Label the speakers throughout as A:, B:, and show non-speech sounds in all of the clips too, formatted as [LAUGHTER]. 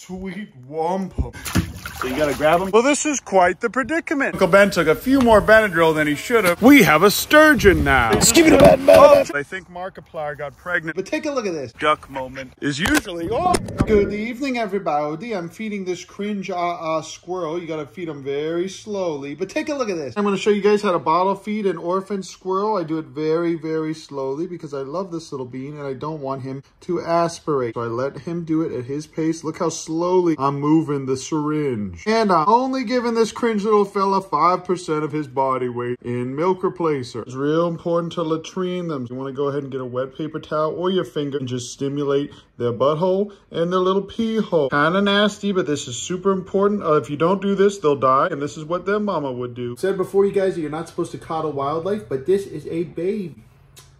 A: sweet wampum. So you gotta grab them. Well, this is quite the predicament. Uncle Ben took a few more Benadryl than he should have. We have a sturgeon now.
B: Just give me the bad
A: Oh, I think Markiplier got pregnant.
B: But take a look at this.
A: Duck moment is usually, oh,
B: Good evening, everybody. I'm feeding this cringe uh, uh squirrel. You gotta feed him very slowly. But take a look at this. I'm gonna show you guys how to bottle feed an orphan squirrel. I do it very, very slowly because I love this little bean and I don't want him to aspirate. So I let him do it at his pace. Look how slowly I'm moving the syringe. And I'm only giving this cringe little fella 5% of his body weight in milk replacer. It's real important to latrine them. You wanna go ahead and get a wet paper towel or your finger and just stimulate their butthole and their little pee hole. Kind of nasty, but this is super important. Uh, if you don't do this, they'll die, and this is what their mama would do. Said before, you guys, that you're not supposed to coddle wildlife, but this is a baby.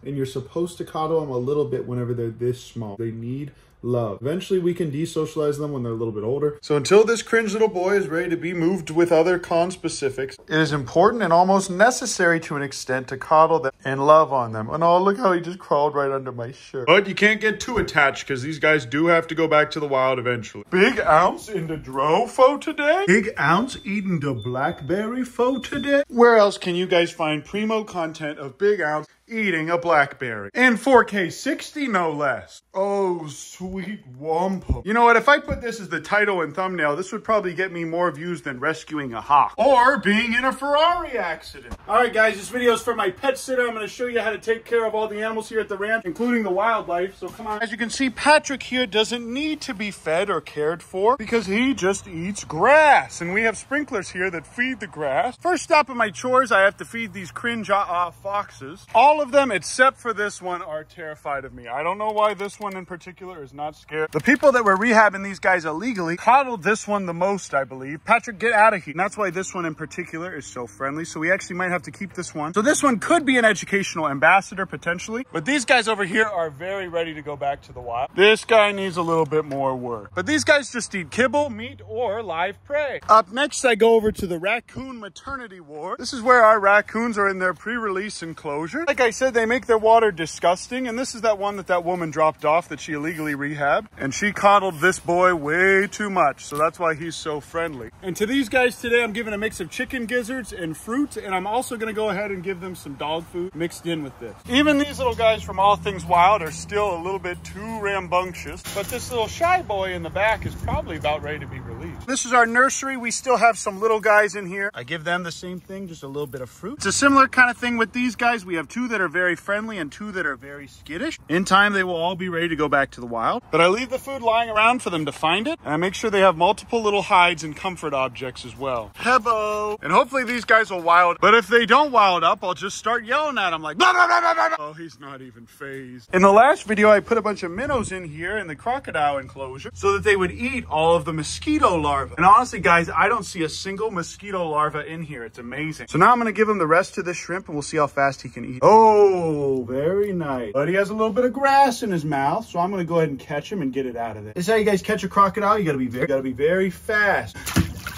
B: And you're supposed to coddle them a little bit whenever they're this small. They need love. Eventually, we can desocialize them when they're a little bit older.
A: So until this cringe little boy is ready to be moved with other conspecifics, it is important and almost necessary to an extent to coddle them and love on them. And oh, look how he just crawled right under my shirt. But you can't get too attached because these guys do have to go back to the wild eventually. Big ounce in the dro fo today? Big ounce eating the blackberry fo today? Where else can you guys find primo content of Big Ounce eating a blackberry. In 4K 60, no less. Oh, sweet wampum. You know what? If I put this as the title and thumbnail, this would probably get me more views than rescuing a hawk. Or being in a Ferrari accident. All right, guys, this video is for my pet sitter. I'm going to show you how to take care of all the animals here at the ranch, including the wildlife. So come on. As you can see, Patrick here doesn't need to be fed or cared for because he just eats grass. And we have sprinklers here that feed the grass. First stop of my chores, I have to feed these cringe uh, foxes. All of them, except for this one, are terrified of me. I don't know why this one in particular is not scared. The people that were rehabbing these guys illegally coddled this one the most, I believe. Patrick, get out of here. And that's why this one in particular is so friendly. So we actually might have to keep this one. So this one could be an educational ambassador potentially, but these guys over here are very ready to go back to the wild. This guy needs a little bit more work, but these guys just eat kibble, meat, or live prey. Up next, I go over to the raccoon maternity ward. This is where our raccoons are in their pre-release enclosure. Like I said, they make their water disgusting. And this is that one that that woman dropped off that she illegally rehabbed. And she coddled this boy way too much. So that's why he's so friendly. And to these guys today, I'm giving a mix of chicken gizzards and fruit. And I'm also to go ahead and give them some dog food mixed in with this. Even these little guys from All Things Wild are still a little bit too rambunctious. But this little shy boy in the back is probably about ready to be This is our nursery. We still have some little guys in here. I give them the same thing, just a little bit of fruit. It's a similar kind of thing with these guys. We have two that are very friendly and two that are very skittish. In time, they will all be ready to go back to the wild. But I leave the food lying around for them to find it. And I make sure they have multiple little hides and comfort objects as well. Hebo. And hopefully these guys will wild. But if they don't wild up, I'll just start yelling at them like, blah, blah, blah, blah, blah. oh, he's not even phased. In the last video, I put a bunch of minnows in here in the crocodile enclosure so that they would eat all of the mosquito larvae. And honestly, guys, I don't see a single mosquito larva in here. It's amazing. So now I'm to give him the rest of this shrimp and we'll see how fast he can eat. Oh, very nice. But he has a little bit of grass in his mouth, so I'm to go ahead and catch him and get it out of there. This is how you guys catch a crocodile. You got to be very, got to be very fast.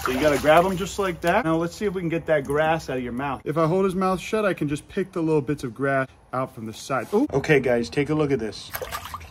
A: So you gotta grab them just like that. Now let's see if we can get that grass out of your mouth. If I hold his mouth shut, I can just pick the little bits of grass out from the side. Ooh. Okay guys, take a look at this.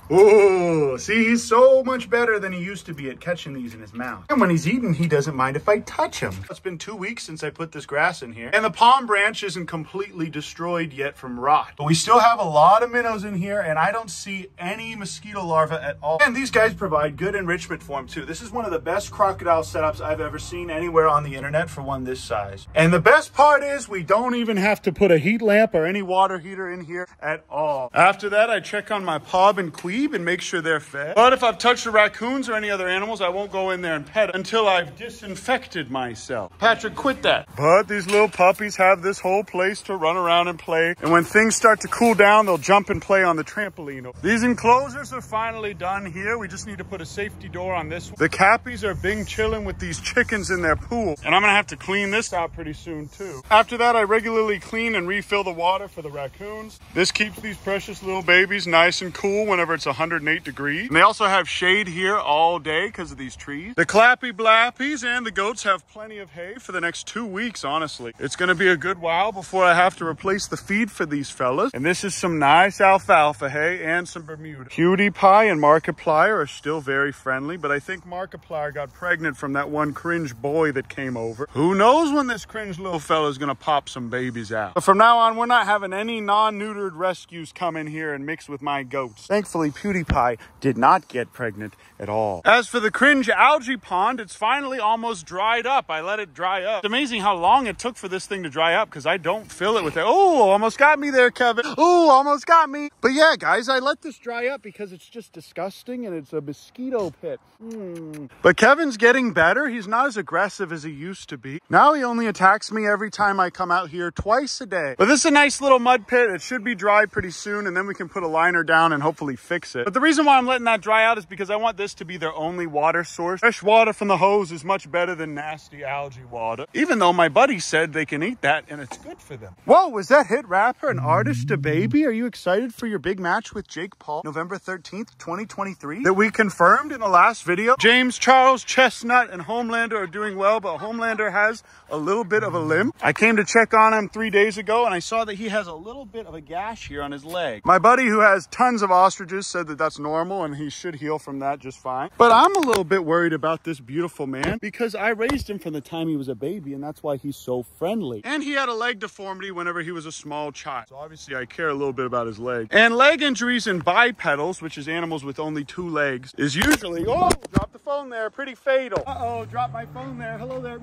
A: Oh, see, he's so much better than he used to be at catching these in his mouth. And when he's eating, he doesn't mind if I touch him. It's been two weeks since I put this grass in here, and the palm branch isn't completely destroyed yet from rot. But we still have a lot of minnows in here, and I don't see any mosquito larvae at all. And these guys provide good enrichment for him, too. This is one of the best crocodile setups I've ever seen anywhere on the internet for one this size. And the best part is we don't even have to put a heat lamp or any water heater in here at all. After that, I check on my Pob and Queeb and make sure they're fed. But if I've touched the raccoons or any other animals, I won't go in there and pet until I've disinfected myself. Patrick, quit that. But these little puppies have this whole place to run around and play. And when things start to cool down, they'll jump and play on the trampoline. These enclosures are finally done here. We just need to put a safety door on this one. The cappies are being chilling with these chickens in their pool. And I'm gonna have to clean this out pretty soon too. After that, I regularly clean and refill the water for the raccoons. This keeps these precious little babies nice and cool whenever it's it's 108 degrees. And they also have shade here all day because of these trees. The clappy blappies and the goats have plenty of hay for the next two weeks, honestly. It's going to be a good while before I have to replace the feed for these fellas. And this is some nice alfalfa hay and some Bermuda. Cutie Pie and Markiplier are still very friendly, but I think Markiplier got pregnant from that one cringe boy that came over. Who knows when this cringe little fella is going to pop some babies out. But from now on, we're not having any non-neutered rescues come in here and mix with my goats. Thankfully, PewDiePie did not get pregnant at all. As for the cringe algae pond, it's finally almost dried up. I let it dry up. It's amazing how long it took for this thing to dry up because I don't fill it with it. Oh, almost got me there, Kevin. Oh, almost got me. But yeah, guys, I let this dry up because it's just disgusting and it's a mosquito pit. Mm. But Kevin's getting better. He's not as aggressive as he used to be. Now he only attacks me every time I come out here twice a day. But this is a nice little mud pit. It should be dry pretty soon and then we can put a liner down and hopefully fix it. But the reason why I'm letting that dry out is because I want this to be their only water source. Fresh water from the hose is much better than nasty algae water. Even though my buddy said they can eat that and it's good for them. Whoa, was that hit rapper an artist a baby? Are you excited for your big match with Jake Paul November 13th, 2023 that we confirmed in the last video? James Charles, Chestnut, and Homelander are doing well, but Homelander has a little bit of a limp. I came to check on him three days ago and I saw that he has a little bit of a gash here on his leg. My buddy who has tons of ostriches said that that's normal and he should heal from that just fine. But I'm a little bit worried about this beautiful man because I raised him from the time he was a baby and that's why he's so friendly. And he had a leg deformity whenever he was a small child. So obviously I care a little bit about his leg. And leg injuries in bipedals, which is animals with only two legs, is usually, oh, drop the phone there, pretty fatal. Uh-oh, drop my phone there. Hello there.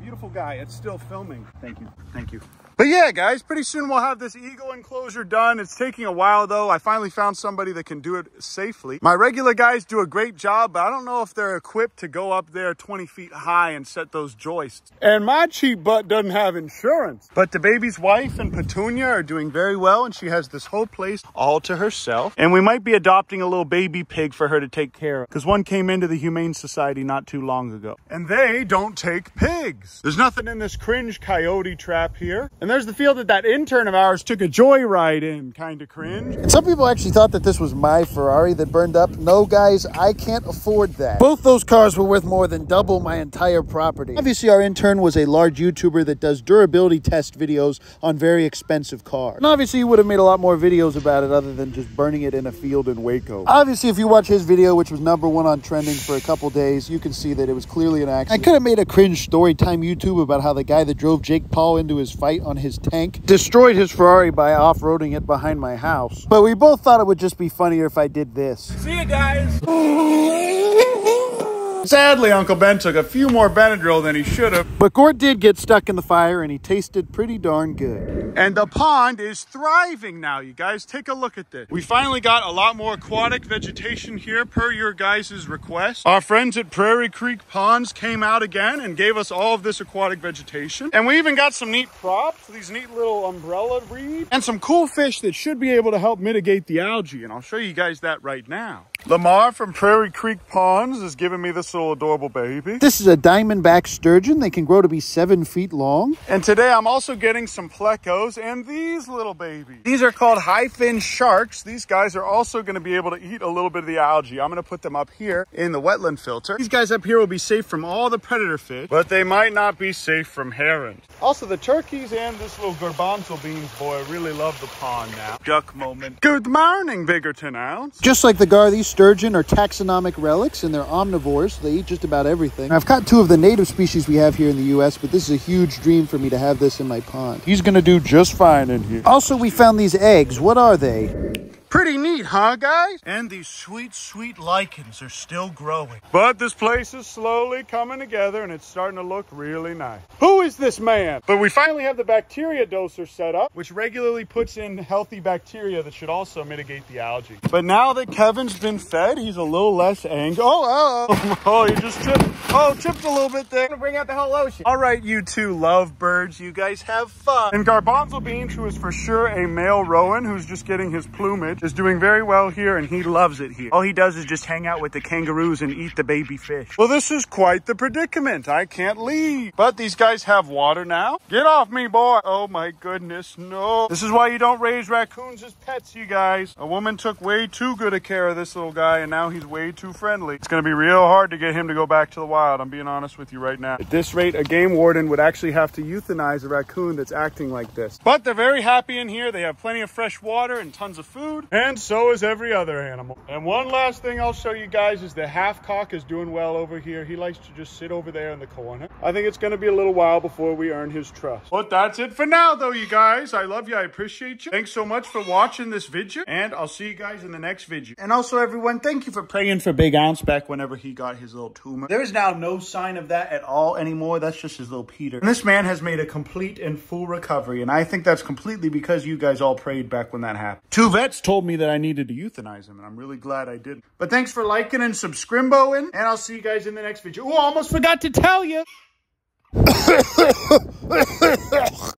A: Beautiful guy. It's still filming. Thank you. Thank you. But yeah, guys, pretty soon we'll have this eagle enclosure done. It's taking a while though. I finally found somebody that can do it safely. My regular guys do a great job, but I don't know if they're equipped to go up there 20 feet high and set those joists. And my cheap butt doesn't have insurance. But the baby's wife and Petunia are doing very well and she has this whole place all to herself. And we might be adopting a little baby pig for her to take care of because one came into the Humane Society not too long ago. And they don't take pigs. There's nothing in this cringe coyote trap here. And there's the field that that intern of ours took a joyride in, kind of cringe.
B: And some people actually thought that this was my Ferrari that burned up. No, guys, I can't afford that. Both those cars were worth more than double my entire property. Obviously, our intern was a large YouTuber that does durability test videos on very expensive cars. And obviously, he would have made a lot more videos about it other than just burning it in a field in Waco. Obviously, if you watch his video, which was number one on trending for a couple days, you can see that it was clearly an accident. I could have made a cringe story time YouTube about how the guy that drove Jake Paul into his fight on his tank destroyed his Ferrari by off-roading it behind my house. But we both thought it would just be funnier if I did this.
A: See you guys. [LAUGHS] Sadly, Uncle Ben took a few more Benadryl than he should have.
B: But Gort did get stuck in the fire and he tasted pretty darn good.
A: And the pond is thriving now, you guys. Take a look at this. We finally got a lot more aquatic vegetation here per your guys' request. Our friends at Prairie Creek Ponds came out again and gave us all of this aquatic vegetation. And we even got some neat props, these neat little umbrella reeds, and some cool fish that should be able to help mitigate the algae. And I'll show you guys that right now. Lamar from Prairie Creek Ponds is giving me this little adorable baby.
B: This is a diamondback sturgeon. They can grow to be seven feet long.
A: And today I'm also getting some plecos and these little babies. These are called high fin sharks. These guys are also going to be able to eat a little bit of the algae. I'm going to put them up here in the wetland filter. These guys up here will be safe from all the predator fish, but they might not be safe from herons. Also, the turkeys and this little garbanzo beans boy really love the pond now. Duck moment. Good morning, Biggerton Ounce.
B: Just like the gar, these sturgeon are taxonomic relics and they're omnivores. So they eat just about everything. I've caught two of the native species we have here in the U.S., but this is a huge dream for me to have this in my pond.
A: He's going to do just fine in here.
B: Also, we found these eggs. What are they?
A: Pretty neat, huh, guys? And these sweet, sweet lichens are still growing. But this place is slowly coming together and it's starting to look really nice. Who is this man? But we finally have the bacteria doser set up, which regularly puts in healthy bacteria that should also mitigate the algae. But now that Kevin's been fed, he's a little less angry. Oh, uh, uh. [LAUGHS] oh, oh, oh, he just chipped. Oh, chipped a little bit there.
C: gonna bring out the whole ocean.
A: All right, you two lovebirds, you guys have fun. And Garbanzo Beans, who is for sure a male Rouen who's just getting his plumage, Pete is doing very well here and he loves it here. All he does is just hang out with the kangaroos and eat the baby fish. Well, this is quite the predicament. I can't leave. But these guys have water now. Get off me, boy. Oh my goodness, no. This is why you don't raise raccoons as pets, you guys. A woman took way too good a care of this little guy and now he's way too friendly. It's gonna be real hard to get him to go back to the wild. I'm being honest with you right now. At this rate, a game warden would actually have to euthanize a raccoon that's acting like this. But they're very happy in here. They have plenty of fresh water and tons of food. And so is every other animal. And one last thing I'll show you guys is the half cock is doing well over here. He likes to just sit over there in the corner. I think it's gonna be a little while before we earn his trust. But that's it for now though, you guys. I love you. I appreciate you. Thanks so much for watching this video. And I'll see you guys in the next video. And also everyone, thank you for praying for Big Ounce back whenever he got his little tumor. There is now no sign of that at all anymore. That's just his little Peter. And this man has made a complete and full recovery. And I think that's completely because you guys all prayed back when that happened. Two vets told me that I needed to euthanize him. And I'm really glad I did. But thanks for liking and subscribing. And I'll see you guys in the next video. Oh, almost forgot to tell you. [LAUGHS]